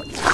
Oh, my God.